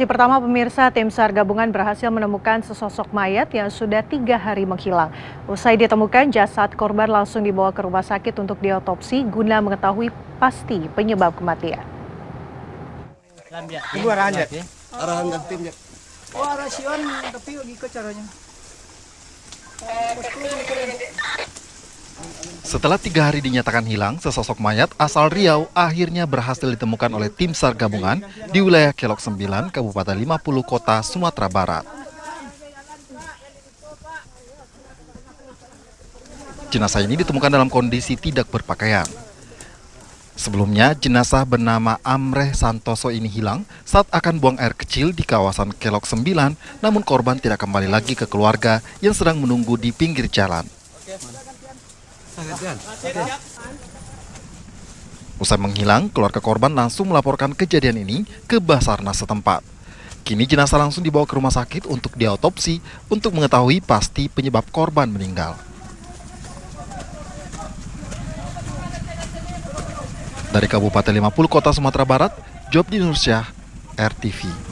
Si pertama pemirsa, tim SAR gabungan berhasil menemukan sesosok mayat yang sudah tiga hari menghilang. Usai ditemukan, jasad korban langsung dibawa ke rumah sakit untuk diotopsi guna mengetahui pasti penyebab kematian. Ibu arahan ya? Arahan dan tim ya. Oh arah sion tapi ikut caranya. Setelah tiga hari dinyatakan hilang, sesosok mayat asal Riau akhirnya berhasil ditemukan oleh tim SAR gabungan di wilayah Kelok 9, Kabupaten 50 Kota, Sumatera Barat. Jenazah ini ditemukan dalam kondisi tidak berpakaian. Sebelumnya, jenazah bernama Amreh Santoso ini hilang saat akan buang air kecil di kawasan Kelok 9, namun korban tidak kembali lagi ke keluarga yang sedang menunggu di pinggir jalan. Usai menghilang, keluarga korban langsung melaporkan kejadian ini ke Basarnas setempat. Kini jenazah langsung dibawa ke rumah sakit untuk diautopsi untuk mengetahui pasti penyebab korban meninggal. Dari Kabupaten 50 Kota Sumatera Barat, Job di Nursyah, RTV.